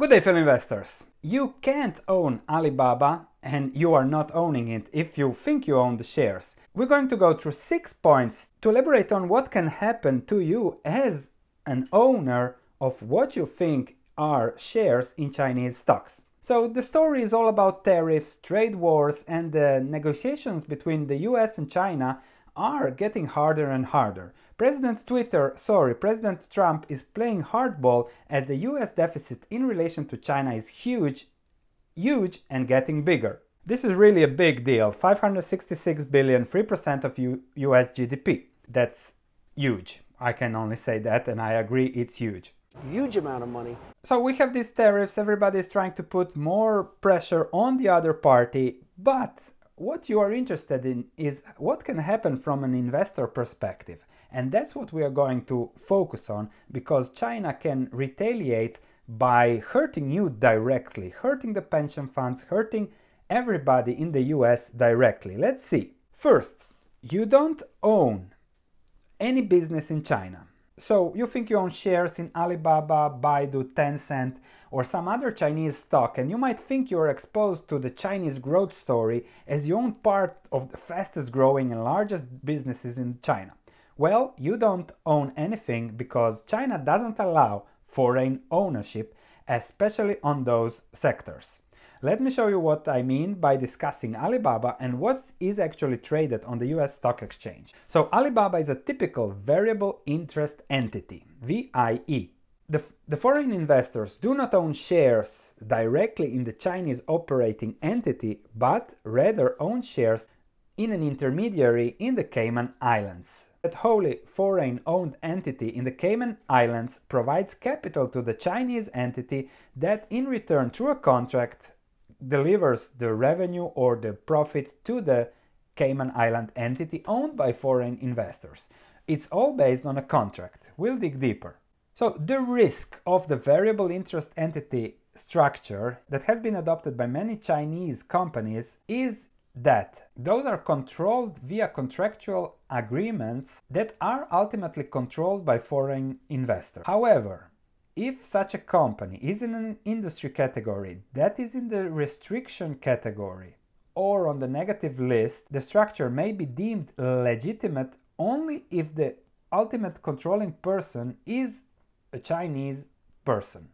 Good day, fellow investors. You can't own Alibaba and you are not owning it if you think you own the shares. We're going to go through six points to elaborate on what can happen to you as an owner of what you think are shares in Chinese stocks. So the story is all about tariffs, trade wars, and the negotiations between the US and China are getting harder and harder. President Twitter, sorry, President Trump is playing hardball as the US deficit in relation to China is huge, huge and getting bigger. This is really a big deal. 566 billion, 3% of U US GDP. That's huge. I can only say that and I agree it's huge. Huge amount of money. So we have these tariffs, everybody is trying to put more pressure on the other party, but what you are interested in is what can happen from an investor perspective. And that's what we are going to focus on because China can retaliate by hurting you directly, hurting the pension funds, hurting everybody in the US directly. Let's see. First, you don't own any business in China. So you think you own shares in Alibaba, Baidu, Tencent, or some other Chinese stock, and you might think you're exposed to the Chinese growth story as you own part of the fastest growing and largest businesses in China. Well, you don't own anything because China doesn't allow foreign ownership, especially on those sectors. Let me show you what I mean by discussing Alibaba and what is actually traded on the US stock exchange. So Alibaba is a typical variable interest entity, VIE. The, the, foreign investors do not own shares directly in the Chinese operating entity, but rather own shares in an intermediary in the Cayman Islands. That wholly foreign owned entity in the Cayman Islands provides capital to the Chinese entity that in return through a contract delivers the revenue or the profit to the Cayman Island entity owned by foreign investors. It's all based on a contract. We'll dig deeper. So the risk of the variable interest entity structure that has been adopted by many Chinese companies is that those are controlled via contractual agreements that are ultimately controlled by foreign investors. However, if such a company is in an industry category that is in the restriction category or on the negative list, the structure may be deemed legitimate only if the ultimate controlling person is a Chinese person.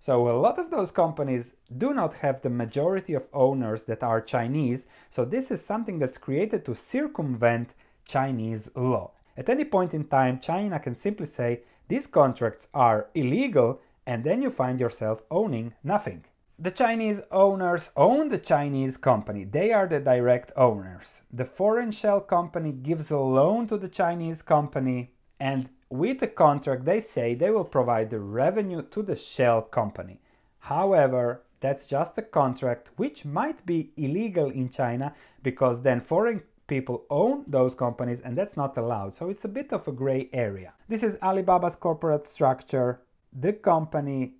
So a lot of those companies do not have the majority of owners that are Chinese, so this is something that's created to circumvent Chinese law. At any point in time, China can simply say, these contracts are illegal and then you find yourself owning nothing. The Chinese owners own the Chinese company. They are the direct owners. The foreign shell company gives a loan to the Chinese company and with the contract they say they will provide the revenue to the shell company. However, that's just a contract which might be illegal in China because then foreign people own those companies and that's not allowed. So it's a bit of a gray area. This is Alibaba's corporate structure. The company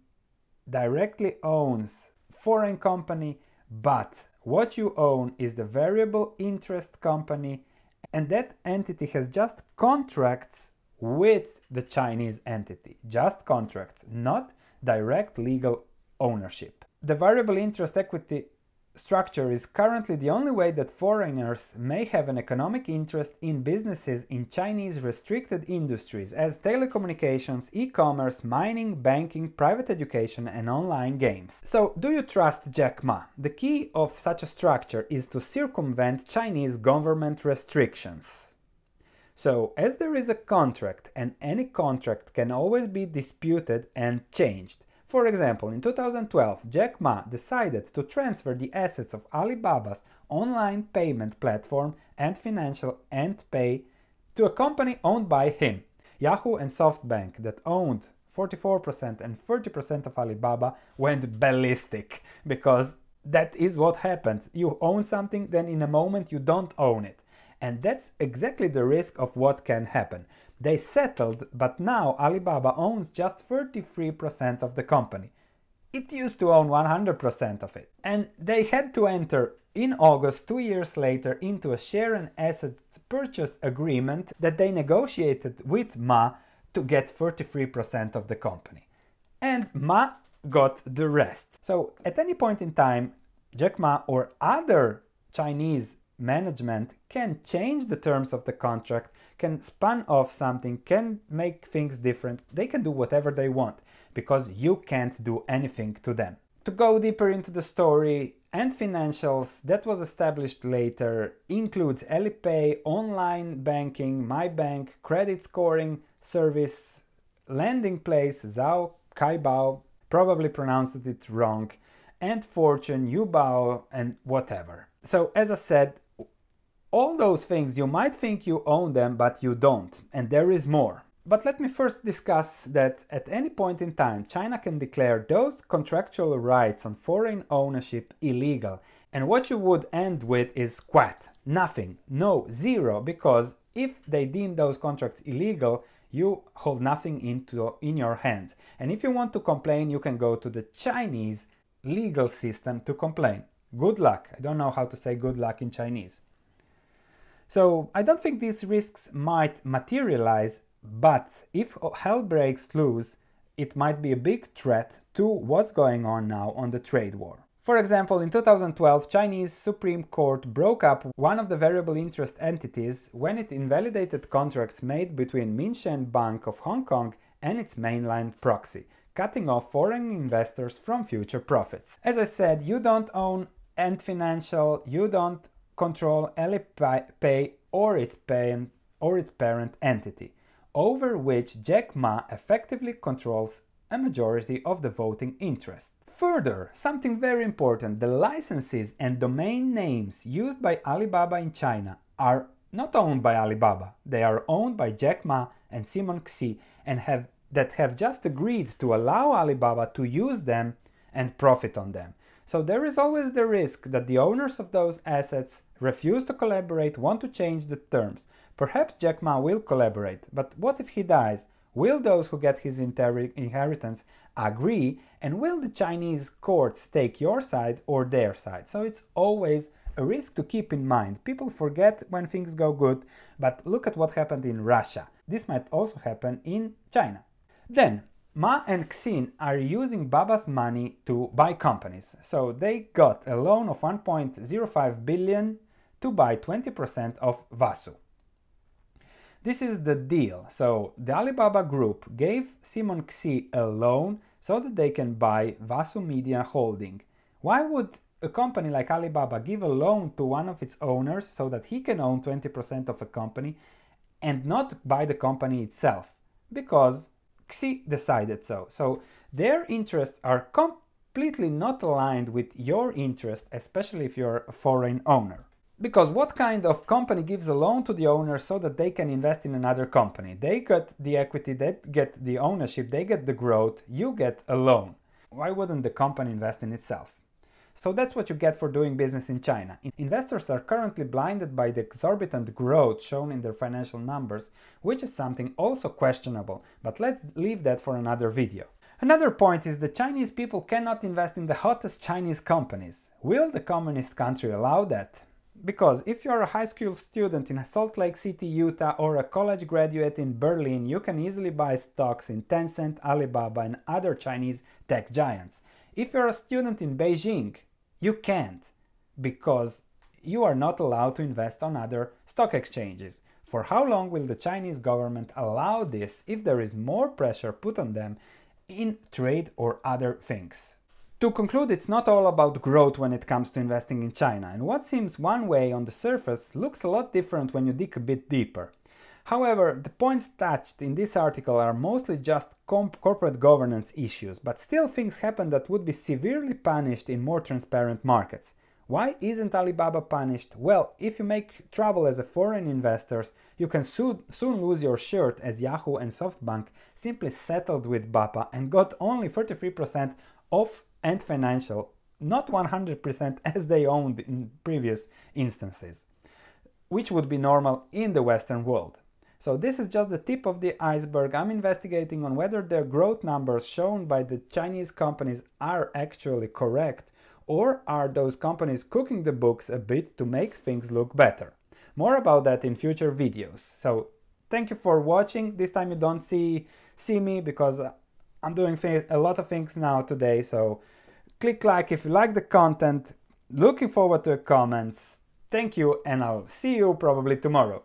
directly owns foreign company, but what you own is the variable interest company and that entity has just contracts with the Chinese entity. Just contracts, not direct legal ownership. The variable interest entity structure is currently the only way that foreigners may have an economic interest in businesses in Chinese restricted industries as telecommunications, e-commerce, mining, banking, private education and online games. So do you trust Jack Ma? The key of such a structure is to circumvent Chinese government restrictions. So as there is a contract and any contract can always be disputed and changed, for example, in 2012, Jack Ma decided to transfer the assets of Alibaba's online payment platform and Financial Ant Pay to a company owned by him. Yahoo and SoftBank that owned 44% and 30% of Alibaba went ballistic because that is what happens. You own something, then in a moment you don't own it. And that's exactly the risk of what can happen. They settled, but now Alibaba owns just 33% of the company. It used to own 100% of it. And they had to enter in August, two years later, into a share and asset purchase agreement that they negotiated with Ma to get 33% of the company. And Ma got the rest. So at any point in time, Jack Ma or other Chinese management can change the terms of the contract, can spun off something, can make things different. They can do whatever they want because you can't do anything to them. To go deeper into the story, Ant Financials that was established later includes Alipay, online banking, MyBank, credit scoring service, lending place, Zhao, Kaibao, probably pronounced it wrong, and Fortune, Yubao, and whatever. So as I said, all those things you might think you own them, but you don't, and there is more. But let me first discuss that at any point in time, China can declare those contractual rights on foreign ownership illegal. And what you would end with is squat, nothing, no, zero, because if they deem those contracts illegal, you hold nothing into in your hands. And if you want to complain, you can go to the Chinese legal system to complain. Good luck. I don't know how to say good luck in Chinese. So I don't think these risks might materialize, but if hell breaks loose, it might be a big threat to what's going on now on the trade war. For example, in 2012, Chinese Supreme Court broke up one of the variable interest entities when it invalidated contracts made between Minsheng Bank of Hong Kong and its mainland proxy, cutting off foreign investors from future profits. As I said, you don't own Ant Financial, you don't control Alipay or its parent, or its parent entity, over which Jack Ma effectively controls a majority of the voting interest. Further, something very important, the licenses and domain names used by Alibaba in China are not owned by Alibaba. They are owned by Jack Ma and Simon Xie and have that have just agreed to allow Alibaba to use them and profit on them. So there is always the risk that the owners of those assets refuse to collaborate, want to change the terms. Perhaps Jack Ma will collaborate, but what if he dies? Will those who get his inheritance agree? And will the Chinese courts take your side or their side? So it's always a risk to keep in mind. People forget when things go good, but look at what happened in Russia. This might also happen in China. Then, Ma and Xin are using Baba's money to buy companies. So they got a loan of 1.05 billion to buy 20% of Wasu. This is the deal. So the Alibaba group gave Simon Xie a loan so that they can buy Wasu Media Holding. Why would a company like Alibaba give a loan to one of its owners so that he can own 20% of a company and not buy the company itself? Because Xie decided so. So their interests are completely not aligned with your interest, especially if you're a foreign owner. Because what kind of company gives a loan to the owner so that they can invest in another company? They get the equity, they get the ownership, they get the growth, you get a loan. Why wouldn't the company invest in itself? So that's what you get for doing business in China. Investors are currently blinded by the exorbitant growth shown in their financial numbers, which is something also questionable, but let's leave that for another video. Another point is the Chinese people cannot invest in the hottest Chinese companies. Will the communist country allow that? Because if you're a high school student in Salt Lake City, Utah, or a college graduate in Berlin, you can easily buy stocks in Tencent, Alibaba, and other Chinese tech giants. If you're a student in Beijing, you can't because you are not allowed to invest on other stock exchanges. For how long will the Chinese government allow this if there is more pressure put on them in trade or other things? To conclude, it's not all about growth when it comes to investing in China, and what seems one way on the surface looks a lot different when you dig a bit deeper. However, the points touched in this article are mostly just corporate governance issues, but still things happen that would be severely punished in more transparent markets. Why isn't Alibaba punished? Well, if you make trouble as a foreign investor, you can soon, soon lose your shirt as Yahoo and SoftBank simply settled with BABA and got only 33% of Ant Financial, not 100% as they owned in previous instances, which would be normal in the Western world. So this is just the tip of the iceberg. I'm investigating on whether their growth numbers shown by the Chinese companies are actually correct or are those companies cooking the books a bit to make things look better. More about that in future videos. So thank you for watching. This time you don't see see me because uh, I'm doing a lot of things now today, so click like if you like the content. Looking forward to your comments. Thank you, and I'll see you probably tomorrow.